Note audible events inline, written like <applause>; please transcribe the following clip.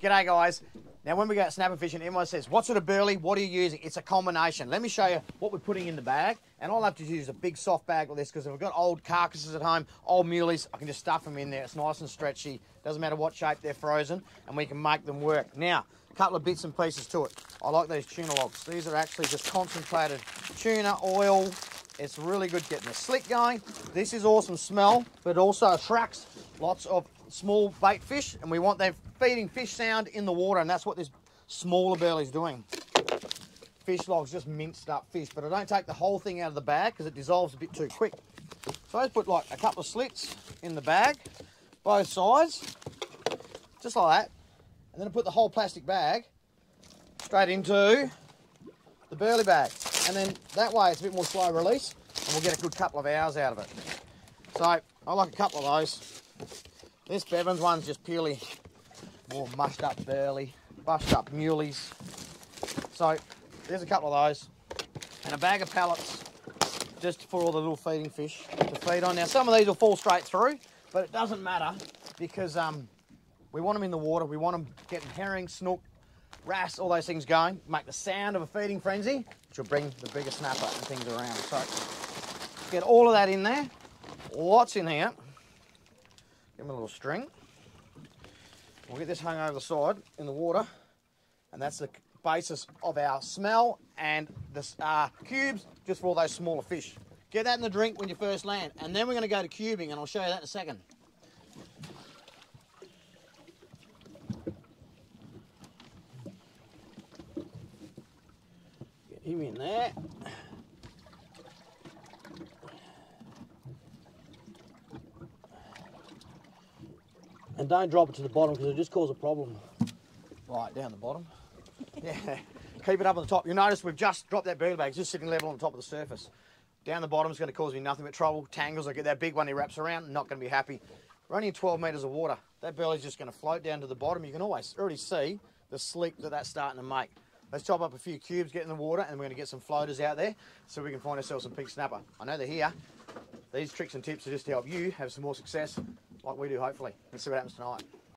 G'day guys. Now when we go snapper fishing, everyone says, what's it a burley? What are you using? It's a combination. Let me show you what we're putting in the bag. And all I have to use a big soft bag like this because if I've got old carcasses at home, old mulies, I can just stuff them in there. It's nice and stretchy. Doesn't matter what shape they're frozen and we can make them work. Now, a couple of bits and pieces to it. I like these tuna logs. These are actually just concentrated tuna oil. It's really good getting the slick going. This is awesome smell, but also attracts lots of small bait fish and we want them feeding fish sound in the water and that's what this smaller burley is doing. Fish logs just minced up fish, but I don't take the whole thing out of the bag because it dissolves a bit too quick. So I just put like a couple of slits in the bag, both sides, just like that. And then I put the whole plastic bag straight into the burley bag. And then that way it's a bit more slow release and we'll get a good couple of hours out of it. So I like a couple of those. This Bevan's one's just purely more mushed up burley, bushed up mulies. So there's a couple of those. And a bag of pellets just for all the little feeding fish to feed on. Now some of these will fall straight through, but it doesn't matter because um, we want them in the water. We want them getting herring, snook, wrasse, all those things going. Make the sound of a feeding frenzy, which will bring the bigger snapper and things around. So get all of that in there. Lots in here. Give them a little string. We'll get this hung over the side in the water, and that's the basis of our smell and the uh, cubes just for all those smaller fish. Get that in the drink when you first land, and then we're going to go to cubing, and I'll show you that in a second. Get him in there. And don't drop it to the bottom because it'll just cause a problem. Right, down the bottom. <laughs> Yeah, keep it up on the top. You'll notice we've just dropped that burley bag. It's just sitting level on the top of the surface. Down the bottom is going to cause me nothing but trouble. Tangles, I get that big one he wraps around, not going to be happy. We're only in 12 metres of water. That burley's just going to float down to the bottom. You can always already see the slick that that's starting to make. Let's chop up a few cubes, get in the water, and we're going to get some floaters out there so we can find ourselves some pink snapper. I know they're here. These tricks and tips are just to help you have some more success like we do, hopefully. Let's see what happens tonight.